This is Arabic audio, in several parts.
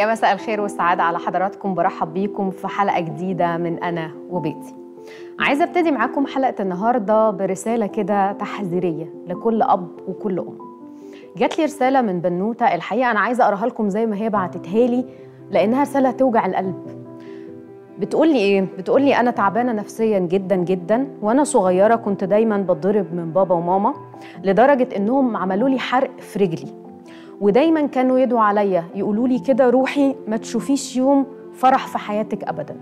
يا مساء الخير والسعادة على حضراتكم. برحب بيكم في حلقة جديدة من أنا وبيتي. عايزة أبتدي معاكم حلقة النهاردة برسالة كده تحذيرية لكل أب وكل أم. جات لي رسالة من بنوتة الحقيقة أنا عايزة أقراها لكم زي ما هي بعتتها لي لأنها رسالة توجع القلب. بتقول لي إيه؟ بتقول لي أنا تعبانة نفسيا جدا جدا وأنا صغيرة كنت دايما بتضرب من بابا وماما لدرجة إنهم عملوا لي حرق في رجلي. ودايما كانوا يدعوا عليا يقولوا لي كده روحي ما تشوفيش يوم فرح في حياتك ابدا.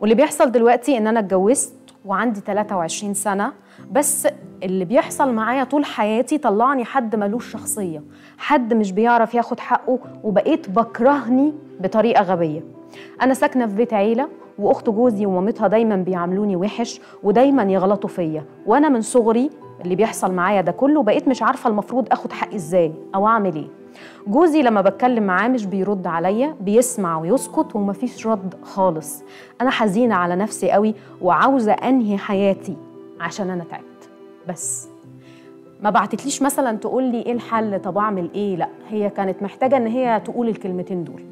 واللي بيحصل دلوقتي إن أنا اتجوزت وعندي 23 سنة بس اللي بيحصل معايا طول حياتي طلعني حد ملوش شخصية حد مش بيعرف ياخد حقه وبقيت بكرهني بطريقة غبية. أنا ساكنة في بيت عيلة وأخت جوزي ومامتها دايما بيعاملوني وحش ودايما يغلطوا فيا. وأنا من صغري اللي بيحصل معايا ده كله بقيت مش عارفة المفروض آخد حقي إزاي أو أعمل إيه. جوزي لما بتكلم معاه مش بيرد عليا بيسمع ويسكت ومفيش رد خالص. أنا حزينة على نفسي قوي وعاوزة أنهي حياتي عشان أنا تعبت. بس ما بعتتليش مثلا تقول لي إيه الحل طب أعمل إيه؟ لأ هي كانت محتاجة إن هي تقول الكلمتين دول.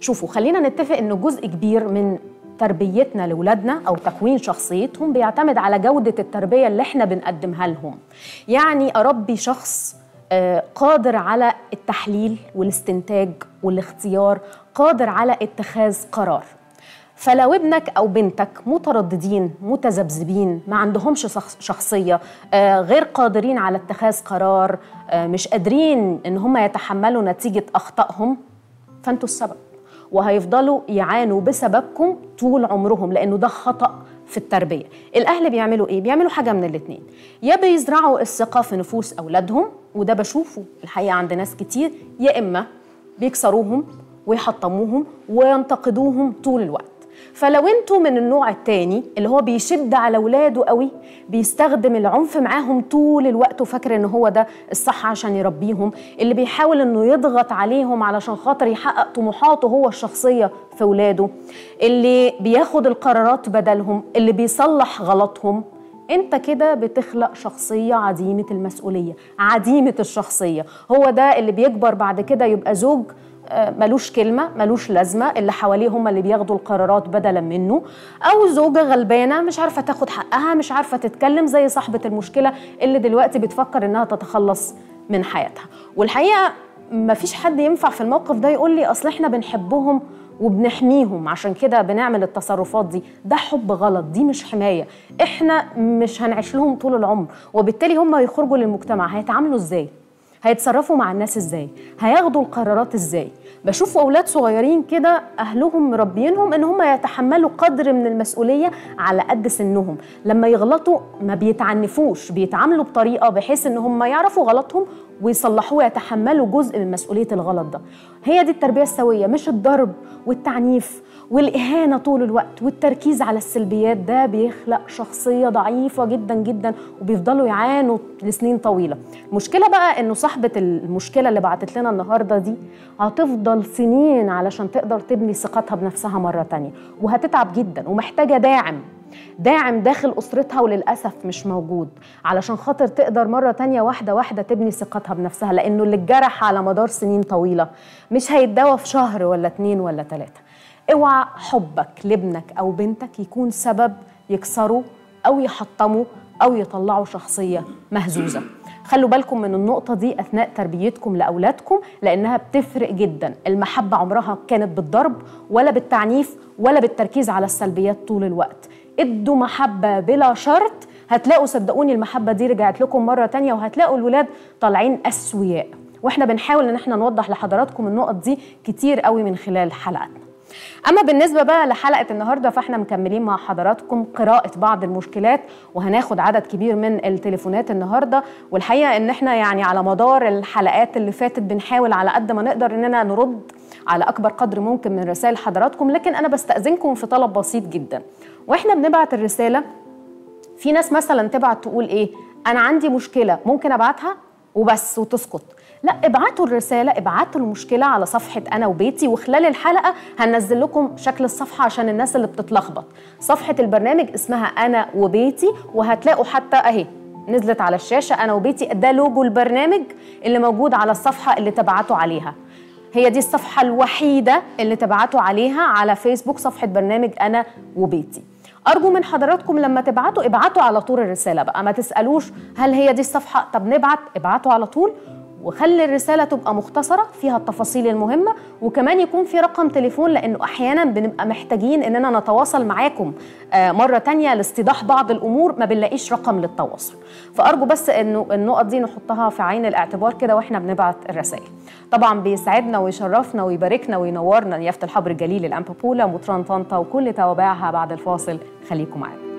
شوفوا خلينا نتفق انه جزء كبير من تربيتنا لاولادنا أو تكوين شخصيتهم بيعتمد على جودة التربية اللي إحنا بنقدمها لهم. يعني أربي شخص قادر على التحليل والاستنتاج والاختيار قادر على اتخاذ قرار. فلو ابنك أو بنتك مترددين متذبذبين ما عندهمش شخصية غير قادرين على اتخاذ قرار مش قادرين إن هم يتحملوا نتيجة أخطائهم فانتوا السبب. وهيفضلوا يعانوا بسببكم طول عمرهم لأنه ده خطأ في التربية. الأهل بيعملوا إيه؟ بيعملوا حاجة من الاثنين يا بيزرعوا الثقة في نفوس أولادهم وده بشوفه الحقيقة عند ناس كتير يا إما بيكسروهم ويحطموهم وينتقدوهم طول الوقت. فلو أنتوا من النوع التاني اللي هو بيشد على ولاده قوي بيستخدم العنف معاهم طول الوقت وفاكر إن هو ده الصح عشان يربيهم اللي بيحاول إنه يضغط عليهم علشان خاطر يحقق طموحاته هو الشخصية في ولاده اللي بياخد القرارات بدلهم اللي بيصلح غلطهم انت كده بتخلق شخصية عديمة المسؤولية عديمة الشخصية هو ده اللي بيكبر بعد كده يبقى زوج ملوش كلمة ملوش لازمة اللي حواليه هم اللي بياخدوا القرارات بدلا منه. أو زوجة غلبانة مش عارفة تاخد حقها مش عارفة تتكلم زي صاحبة المشكلة اللي دلوقتي بتفكر إنها تتخلص من حياتها. والحقيقة مفيش حد ينفع في الموقف ده يقول لي أصل إحنا بنحبهم وبنحميهم عشان كده بنعمل التصرفات دي. ده حب غلط دي مش حماية. إحنا مش هنعيش لهم طول العمر وبالتالي هم هيخرجوا للمجتمع. هيتعاملوا إزاي؟ هيتصرفوا مع الناس إزاي؟ هياخدوا القرارات إزاي؟ بشوف أولاد صغيرين كده أهلهم مربينهم إن هم يتحملوا قدر من المسؤولية على قد سنهم. لما يغلطوا ما بيتعنفوش بيتعاملوا بطريقة بحيث إن هم يعرفوا غلطهم ويصلحوه يتحملوا جزء من مسؤولية الغلط ده. هي دي التربية السوية مش الضرب والتعنيف والإهانة طول الوقت والتركيز على السلبيات. ده بيخلق شخصية ضعيفة جدا جدا وبيفضلوا يعانوا لسنين طويلة. المشكلة بقى إنه صاحبة المشكلة اللي بعتت لنا النهارده دي هتفضل سنين علشان تقدر تبني ثقتها بنفسها مرة تانية. وهتتعب جدا ومحتاجة داعم. داعم داخل أسرتها وللأسف مش موجود علشان خاطر تقدر مرة تانية واحدة واحدة تبني ثقتها بنفسها لأنه اللي اتجرح على مدار سنين طويلة مش هيتداوى في شهر ولا اتنين ولا تلاتة. اوعى حبك لابنك أو بنتك يكون سبب يكسروا أو يحطموا أو يطلعوا شخصية مهزوزة. خلوا بالكم من النقطة دي أثناء تربيتكم لأولادكم لأنها بتفرق جدا. المحبة عمرها كانت بالضرب ولا بالتعنيف ولا بالتركيز على السلبيات طول الوقت. ادوا محبة بلا شرط. هتلاقوا صدقوني المحبة دي رجعت لكم مرة تانية وهتلاقوا الولاد طالعين أسوياء. وإحنا بنحاول إن إحنا نوضح لحضراتكم النقط دي كتير قوي من خلال حلقاتنا. أما بالنسبة بقى لحلقة النهارده فإحنا مكملين مع حضراتكم قراءة بعض المشكلات وهناخد عدد كبير من التليفونات النهارده. والحقيقة إن إحنا يعني على مدار الحلقات اللي فاتت بنحاول على قد ما نقدر إننا نرد على أكبر قدر ممكن من رسائل حضراتكم لكن أنا بستأذنكم في طلب بسيط جدا. وإحنا بنبعت الرسالة في ناس مثلا تبعت تقول إيه أنا عندي مشكلة ممكن أبعتها؟ وبس وتسكت. لا ابعتوا الرسالة ابعتوا المشكلة على صفحة أنا وبيتي وخلال الحلقة هننزل لكم شكل الصفحة عشان الناس اللي بتتلخبط. صفحة البرنامج اسمها أنا وبيتي وهتلاقوا حتى أهي نزلت على الشاشة أنا وبيتي ده لوجو البرنامج اللي موجود على الصفحة اللي تبعتوا عليها. هي دي الصفحة الوحيدة اللي تبعتوا عليها على فيسبوك صفحة برنامج أنا وبيتي. أرجو من حضراتكم لما تبعتوا ابعتوا على طول الرسالة بقى ما تسألوش هل هي دي الصفحة؟ طب نبعت ابعتوا على طول. وخلي الرسالة تبقى مختصرة فيها التفاصيل المهمة وكمان يكون في رقم تليفون لأنه أحيانا بنبقى محتاجين إننا نتواصل معاكم آه، مرة تانية لاستيضاح بعض الأمور ما بنلاقيش رقم للتواصل. فأرجو بس إنه النقط دي نحطها في عين الاعتبار كده وإحنا بنبعت الرسائل. طبعا بيسعدنا ويشرفنا ويباركنا وينورنا يافت الحبر الجليل الأمبابولا مطران طنطا وكل توابعها بعد الفاصل. خليكم معانا.